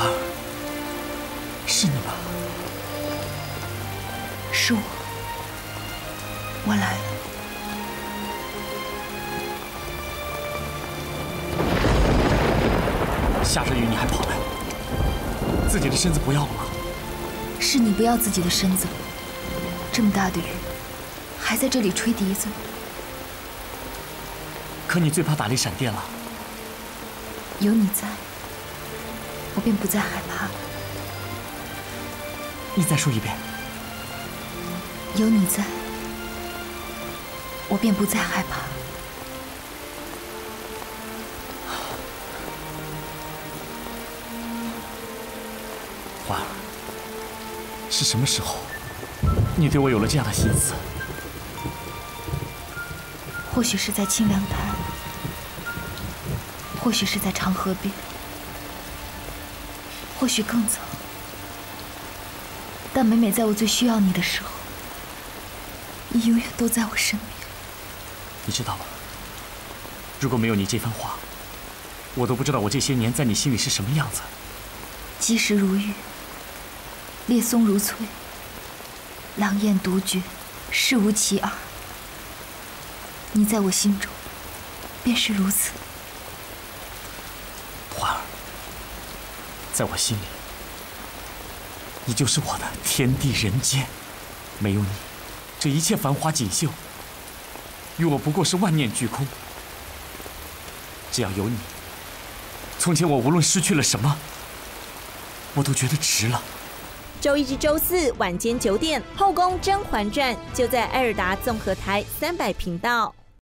啊。是你吧是我。我来了。下着雨你还跑来？自己的身子不要了吗？是你不要自己的身子。这么大的雨还在这里吹笛子。可你最怕打雷闪电了。有你在。我便不再害怕了。你再说一遍。有你在，我便不再害怕。花儿，是什么时候，你对我有了这样的心思？或许是在清凉潭，或许是在长河边，或许更早。但每每在我最需要你的时候，你永远都在我身边。你知道吗？如果没有你这番话，我都不知道我这些年在你心里是什么样子。及时如玉，烈松如翠，狼艳独绝，世无其二。你在我心中，便是如此。环儿，在我心里，你就是我的天地人间。没有你，这一切繁华锦绣，与我不过是万念俱空。只要有你，从前我无论失去了什么，我都觉得值了。周一至周四晚间九点，《后宫甄嬛传》就在艾尔达综合台三百频道。